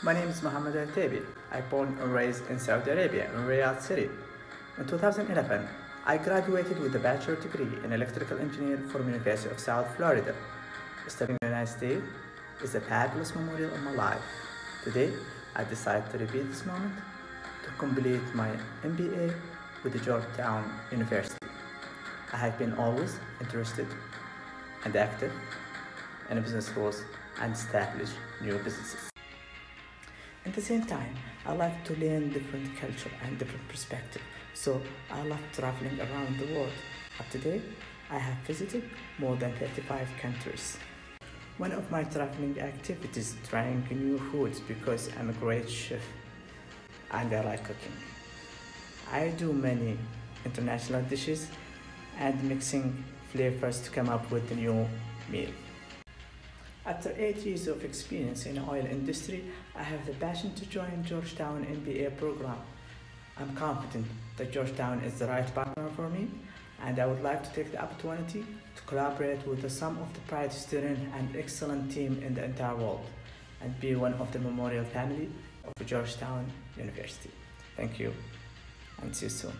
My name is Mohammed Al Tabi. I born and raised in Saudi Arabia, in Riyadh City. In 2011, I graduated with a bachelor degree in electrical engineering from University of South Florida. Studying in the United States is a fabulous memorial of my life. Today, I decided to repeat this moment to complete my MBA with the Georgetown University. I have been always interested and active in business schools and establish new businesses. At the same time, I like to learn different culture and different perspective. So I love traveling around the world. Up to date, I have visited more than 35 countries. One of my traveling activities is trying new foods because I'm a great chef and I like cooking. I do many international dishes and mixing flavors to come up with a new meal. After eight years of experience in the oil industry, I have the passion to join Georgetown MBA program. I'm confident that Georgetown is the right partner for me, and I would like to take the opportunity to collaborate with some of the brightest students and excellent team in the entire world, and be one of the memorial family of Georgetown University. Thank you, and see you soon.